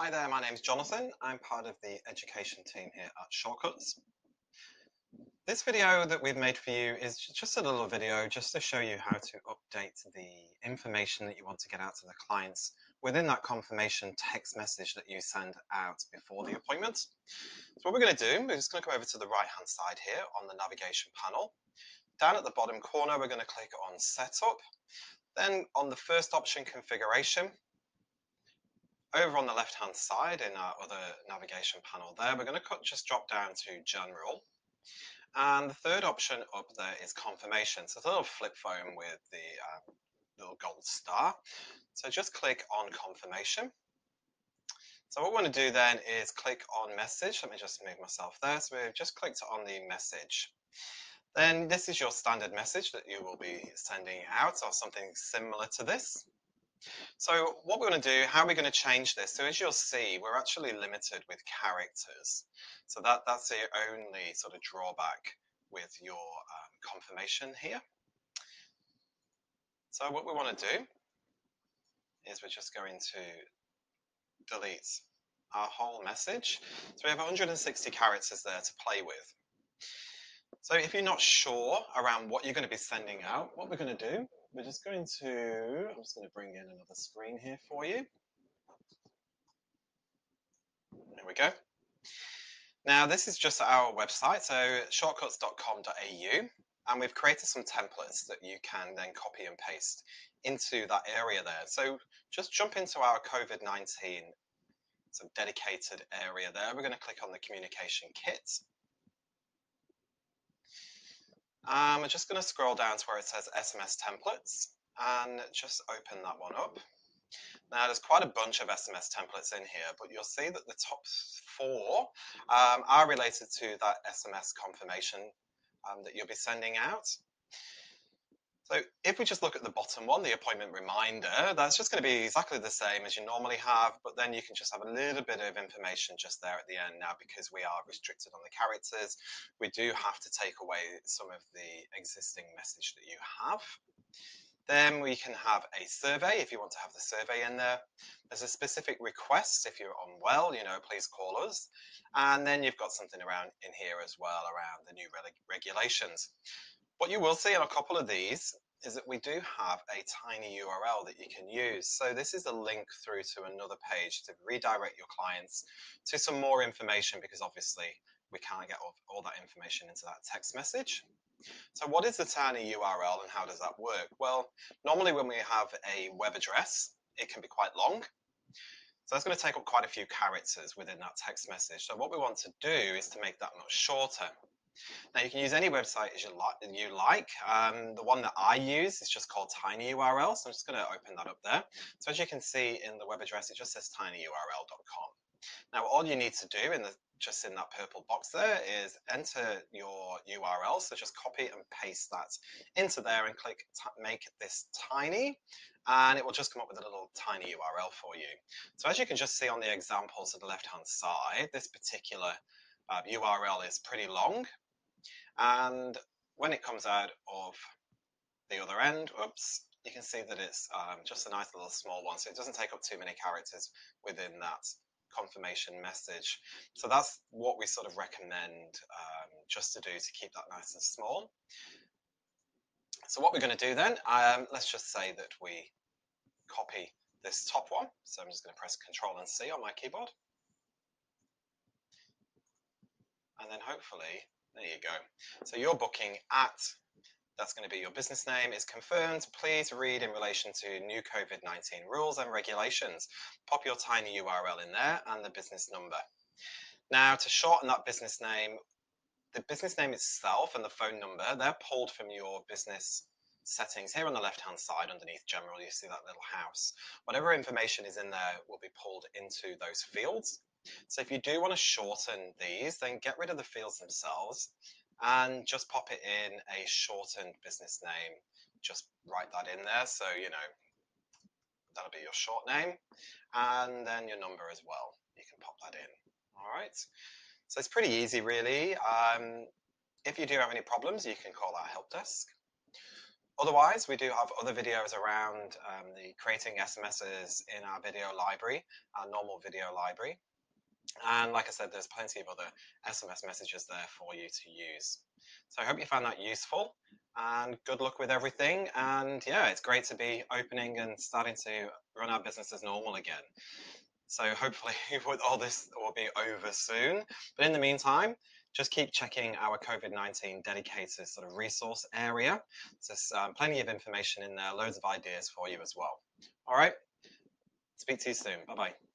Hi there, my name is Jonathan. I'm part of the education team here at Shortcuts. This video that we've made for you is just a little video just to show you how to update the information that you want to get out to the clients within that confirmation text message that you send out before the appointment. So what we're going to do, we're just going to come over to the right hand side here on the navigation panel. Down at the bottom corner, we're going to click on Setup. Then on the first option, Configuration, over on the left hand side in our other navigation panel there, we're going to just drop down to general. And the third option up there is confirmation. So it's a little flip phone with the um, little gold star. So just click on confirmation. So what we want to do then is click on message. Let me just move myself there. So we've just clicked on the message. Then this is your standard message that you will be sending out or something similar to this. So what we're going to do, how are we going to change this? So as you'll see, we're actually limited with characters. So that, that's the only sort of drawback with your um, confirmation here. So what we want to do is we're just going to delete our whole message. So we have 160 characters there to play with. So if you're not sure around what you're going to be sending out, what we're going to do we're just going to, I'm just going to bring in another screen here for you. There we go. Now this is just our website, so shortcuts.com.au, and we've created some templates that you can then copy and paste into that area there. So just jump into our COVID-19 some dedicated area there. We're going to click on the communication kit um, I'm just going to scroll down to where it says SMS templates and just open that one up. Now, there's quite a bunch of SMS templates in here, but you'll see that the top four um, are related to that SMS confirmation um, that you'll be sending out. So if we just look at the bottom one, the appointment reminder, that's just going to be exactly the same as you normally have, but then you can just have a little bit of information just there at the end now because we are restricted on the characters. We do have to take away some of the existing message that you have. Then we can have a survey if you want to have the survey in there. There's a specific request if you're unwell, you know, please call us. And then you've got something around in here as well around the new regulations. What you will see on a couple of these is that we do have a tiny URL that you can use. So this is a link through to another page to redirect your clients to some more information because obviously we can't get all, all that information into that text message. So what is the tiny URL and how does that work? Well, normally when we have a web address, it can be quite long. So that's going to take up quite a few characters within that text message. So what we want to do is to make that much shorter. Now you can use any website as you like. You like. Um, the one that I use is just called tinyurl, so I'm just going to open that up there. So as you can see in the web address, it just says tinyurl.com. Now all you need to do in the just in that purple box there is enter your URL. So just copy and paste that into there and click make this tiny and it will just come up with a little tiny URL for you. So as you can just see on the examples to the left hand side, this particular uh, URL is pretty long and when it comes out of the other end, oops, you can see that it's um, just a nice little small one. So it doesn't take up too many characters within that confirmation message. So that's what we sort of recommend um, just to do to keep that nice and small. So what we're going to do then, um, let's just say that we copy this top one. So I'm just going to press Control and C on my keyboard. And then hopefully there you go. So your booking at, that's going to be your business name, is confirmed. Please read in relation to new COVID-19 rules and regulations. Pop your tiny URL in there and the business number. Now, to shorten that business name, the business name itself and the phone number, they're pulled from your business settings here on the left hand side underneath general you see that little house whatever information is in there will be pulled into those fields so if you do want to shorten these, then get rid of the fields themselves and just pop it in a shortened business name. Just write that in there. So, you know, that'll be your short name and then your number as well. You can pop that in. All right. So it's pretty easy, really. Um, if you do have any problems, you can call our help desk. otherwise, we do have other videos around um, the creating SMSs in our video library, our normal video library. And like I said, there's plenty of other SMS messages there for you to use. So I hope you found that useful and good luck with everything. And yeah, it's great to be opening and starting to run our business as normal again. So hopefully with all this will be over soon. But in the meantime, just keep checking our COVID-19 dedicated sort of resource area. There's um, plenty of information in there, loads of ideas for you as well. All right, speak to you soon. Bye-bye.